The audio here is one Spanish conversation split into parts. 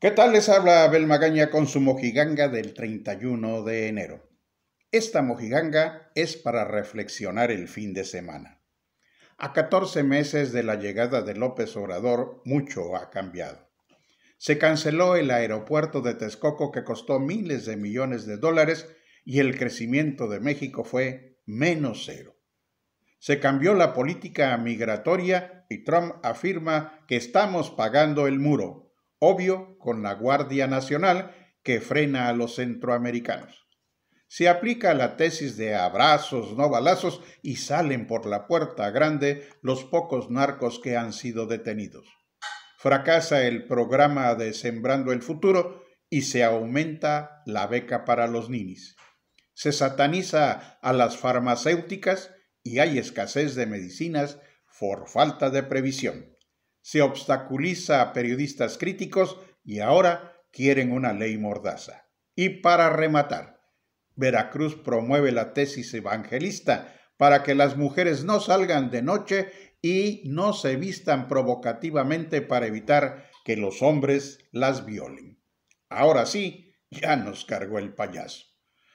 ¿Qué tal les habla Abel Magaña con su mojiganga del 31 de enero? Esta mojiganga es para reflexionar el fin de semana. A 14 meses de la llegada de López Obrador, mucho ha cambiado. Se canceló el aeropuerto de Texcoco que costó miles de millones de dólares y el crecimiento de México fue menos cero. Se cambió la política migratoria y Trump afirma que estamos pagando el muro obvio con la Guardia Nacional que frena a los centroamericanos. Se aplica la tesis de abrazos, no balazos, y salen por la puerta grande los pocos narcos que han sido detenidos. Fracasa el programa de Sembrando el Futuro y se aumenta la beca para los ninis. Se sataniza a las farmacéuticas y hay escasez de medicinas por falta de previsión se obstaculiza a periodistas críticos y ahora quieren una ley mordaza. Y para rematar, Veracruz promueve la tesis evangelista para que las mujeres no salgan de noche y no se vistan provocativamente para evitar que los hombres las violen. Ahora sí, ya nos cargó el payaso.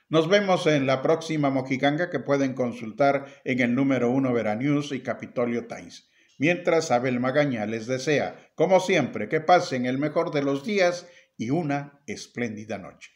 Nos vemos en la próxima mojiganga que pueden consultar en el número 1 Veranews y Capitolio Times. Mientras Abel Magaña les desea, como siempre, que pasen el mejor de los días y una espléndida noche.